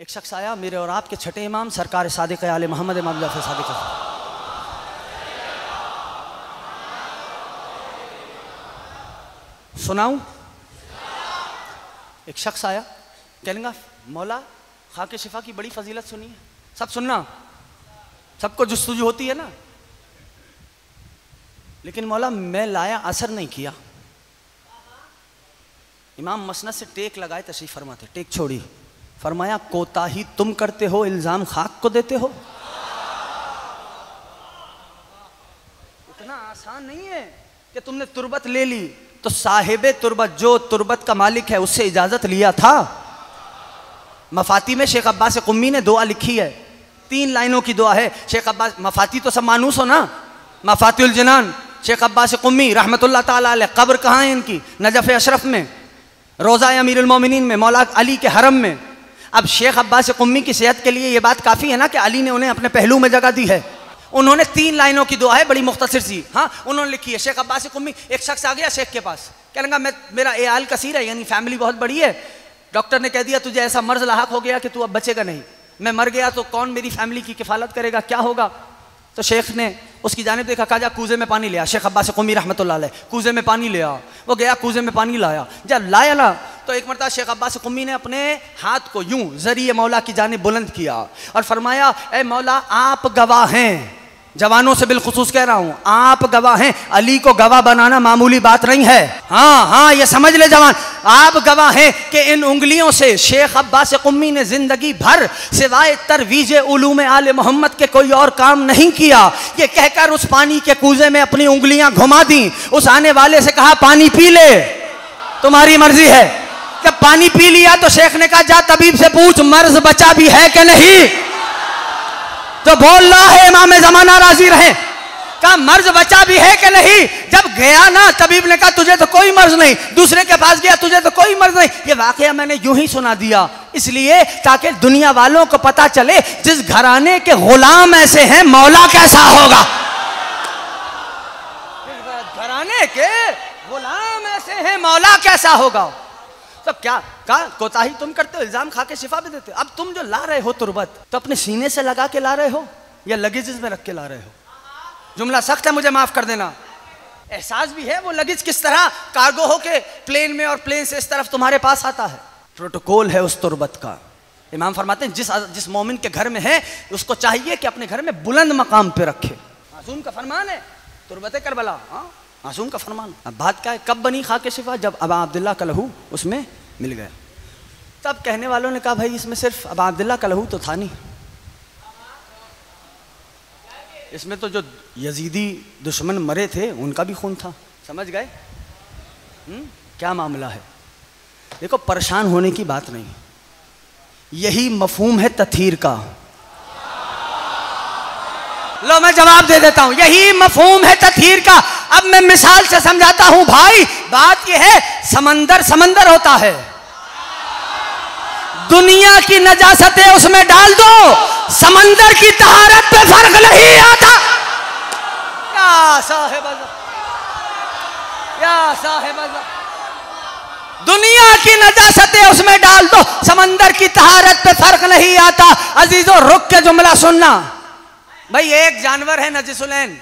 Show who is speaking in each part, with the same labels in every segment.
Speaker 1: एक शख्स आया, मेरे और आपके छठे इमाम, सरकार सादिक आल मोहम्मद इमाम सादिक सुनाऊं? एक शख्स आया, कहने मौला, खाके शिफा की बड़ी फजीलत सुनी है। सब सुनना। सबको जुस्तजू होती है ना? लेकिन मौला, मैं लाया, असर नहीं किया। इमाम मसनद से टेक लगाए, तशरीफ़ फरमाते, टेक छोड़ी। फरमाया कोताही तुम करते हो, इल्ज़ाम खाक को देते हो। इतना आसान नहीं है कि तुमने तुरबत ले ली। तो साहिब तुरबत, जो तुरबत का मालिक है उससे इजाज़त लिया था। मफाती में शेख अब्बास कुम्मी ने दुआ लिखी है। तीन लाइनों की दुआ है। शेख अब्बास, मफाती तो सब मानूस हो ना? मफातिल जनान, शेख अब्बास कुम्मी, रहमतुल्लाह ताला कब्र कहाँ है इनकी? नजफ अशरफ में रोज़ा अमीर मोमिनीन में, मौला अली के हरम में। अब शेख अब्बास कुम्मी की सेहत के लिए ये बात काफ़ी है ना कि अली ने उन्हें अपने पहलू में जगह दी है। उन्होंने तीन लाइनों की दुआ है, बड़ी मुख्तर सी। हाँ उन्होंने लिखी है, शेख अब्बास कुम्मी, एक शख्स आ गया शेख के पास। कह लगा मैं, मेरा ए आल कसीर है, यानी फैमिली बहुत बड़ी है। डॉक्टर ने कह दिया, तुझे ऐसा मर्ज लाक हो गया कि तू अब बचेगा नहीं। मैं मर गया तो कौन मेरी फैमिली की किफालत करेगा, क्या होगा? तो शेख ने उसकी जानब देखा, कहा, जा, कूजे में पानी लिया शेख अब्बास कौमी रहमत कूजे में पानी लिया वो गया, कूजे में पानी लाया। जब लाया ना तो एक मरतबा शेख अब्बास कुम्मी ने अपने हाथ को यूँ ज़रिए मौला की जाने बुलंद किया और फरमाया, ए मौला, आप गवाह हैं। जवानों से बिलखसूस कह रहा हूँ, आप गवाह हैं। अली को गवाह बनाना मामूली बात नहीं है। हाँ हाँ ये समझ ले जवान। आप गवाह हैं कि इन उंगलियों से शेख अब्बास कुम्मी ने ज़िंदगी भर सिवाय तरवीज उलूम आल मोहम्मद के कोई और काम नहीं किया। ये कहकर उस पानी के कूजे में अपनी उंगलियाँ घुमा दी। उस आने वाले से कहा, पानी पी ले। तुम्हारी मर्ज़ी है। जब पानी पी लिया तो शेख ने कहा, जा तबीब से पूछ, मर्ज बचा भी है कि नहीं? तो बोल रहा है, इमाम जमाना राज़ी रहे। कहा, मर्ज बचा भी है कि नहीं? जब गया ना, तबीब ने कहा, तुझे तो कोई मर्ज नहीं। दूसरे के पास गया, तुझे तो कोई मर्ज नहीं। ये वाकया मैंने यूँ ही सुना दिया। इसलिए ताकि दुनिया वालों को पता चले, जिस घराने के गुलाम ऐसे हैं, मौला कैसा होगा? घराने के गुलाम ऐसे हैं, मौला कैसा होगा? तो क्या कहा कोताही तुम करते हो? इल्ज़ाम खा के शिफा भी देते हो? अब तुम जो ला रहे हो तुरबत तो अपने सीने से लगा के ला रहे हो? या लगेजेस में रख के ला रहे हो? जुमला सख्त है, मुझे माफ़ कर देना। एहसास भी है वो लगेज किस तरह कार्गो हो के प्लेन में और प्लेन से इस तरफ़ तुम्हारे पास आता है? प्रोटोकॉल है उस तुरबत का। इमाम फरमाते हैं, जिस जिस मोमिन के घर में है, उसको चाहिए कि अपने घर में बुलंद मकाम पे रखे। मासूम का फरमान है, तुरबत करबला हाँ? मासूम का फरमान। अब बात क्या है? कब बनी खा के सिफा जब अबा अब्दुल्ला का लहू उसमें मिल गया। तब कहने वालों ने कहा, भाई, इसमें सिर्फ़ अबा अब्दुल्ला का लहू तो था नहीं। इसमें तो जो यजीदी दुश्मन मरे थे, उनका भी खून था। समझ गए? हम्म? क्या मामला है? देखो, परेशान होने की बात नहीं। यही मफहूम है तथीर का। लो, मैं जवाब दे देता हूँ। यही मफहूम है तथीर का। अब मैं मिसाल से समझाता हूँ, भाई, बात यह है, समंदर समंदर होता है। दुनिया की नजासतें उसमें डाल दो, समंदर की तहारत पे फ़र्क नहीं आता। या साहेब या साहेब दुनिया की नजासतें उसमें डाल दो, समंदर की तहारत पे फ़र्क नहीं आता। अजीजों, रुक के जुमला सुनना। भाई, एक जानवर है नजिसुलैन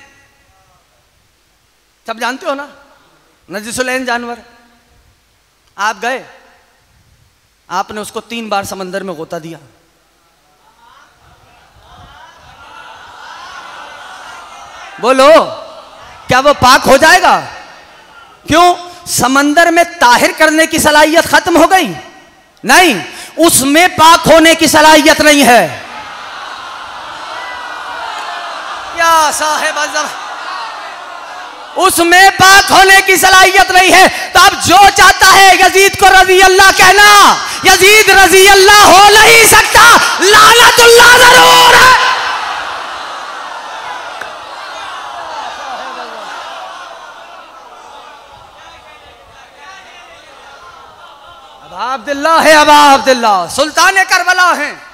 Speaker 1: सब जानते हो ना? नजिसुलैन जानवर। आप गए? आपने उसको तीन बार समंदर में गोता दिया। बोलो, क्या वो पाक हो जाएगा? क्यों? समंदर में ताहिर करने की सलाहियत खत्म हो गई? नहीं, उसमें पाक होने की सलाहियत नहीं है। या साहेब उसमें पाक होने की सलाहियत नहीं है। तो अब जो चाहता है यजीद को रज़ी अल्लाह कहना। यजीद रज़ी अल्लाह हो नहीं सकता। लानतुल्लाह ज़रूर है। अब्दुल्ला है, अबा अब्दुल्ला सुल्तान करबला है।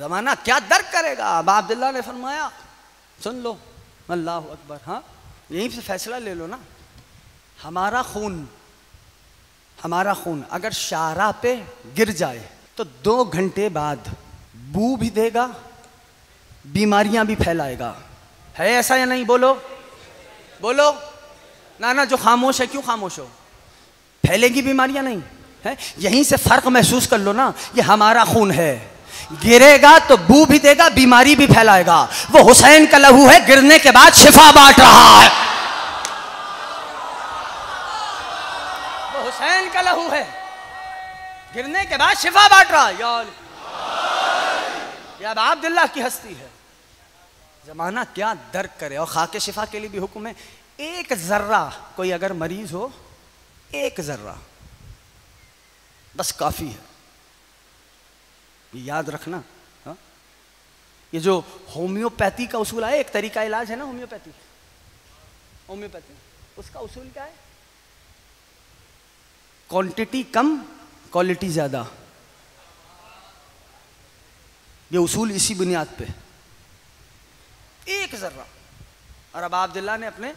Speaker 1: जमाना क्या दर्द करेगा? अब अब्दुल्ला ने फरमाया, सुन लो, अल्लाह अकबर हाँ? यहीं से फैसला ले लो ना। हमारा खून हमारा खून अगर शारा पे गिर जाए तो दो घंटे बाद बू भी देगा, बीमारियाँ भी फैलाएगा। है ऐसा या नहीं? बोलो। बोलो। ना ना जो खामोश है, क्यों खामोश हो? फैलेगी बीमारियाँ नहीं, है? यहीं से फ़र्क महसूस कर लो ना, ये हमारा खून है। गिरेगा तो बू भी देगा, बीमारी भी फैलाएगा। वो हुसैन का लहू है, गिरने के बाद शिफा बांट रहा है। वो हुसैन का लहू है, गिरने के बाद शिफा बांट रहा है। यार या अब्दुल्ला की हस्ती है। जमाना क्या दर्द करे, और खाके शिफा के लिए भी हुक्म है। एक जर्रा, कोई अगर मरीज़ हो, एक जर्रा। बस काफ़ी है। ये याद रखना, हा? ये जो होम्योपैथी का उसूल है एक तरीका इलाज है ना होम्योपैथी? होम्योपैथी। उसका उसूल क्या है? क्वांटिटी कम क्वालिटी ज़्यादा। ये उसूल इसी बुनियाद पे। एक जर्रा। और अब अब्दुल्ला ने अपने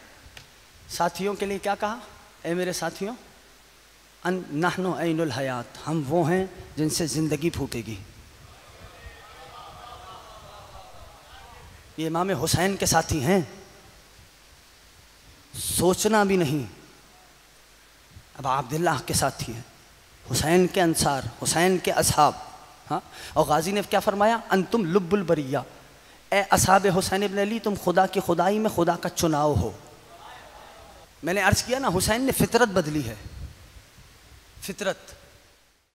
Speaker 1: साथियों के लिए क्या कहा? ए मेरे साथियों अन नहनो ऐनुल हयात। हम वो हैं जिनसे ज़िंदगी फूटेगी। ये इमाम हुसैन के साथी हैं। सोचना भी नहीं। अब अब्दुल्ला के साथी हैं। हुसैन के अंसार, हुसैन के असहाब हाँ? और गाजी ने क्या फरमाया? अंतुम लुब्बुल बरिया। ए असहाब हुसैन इबन अली, तुम खुदा की खुदाई में खुदा का चुनाव हो। मैंने अर्ज़ किया ना, हुसैन ने फितरत बदली है। फितरत।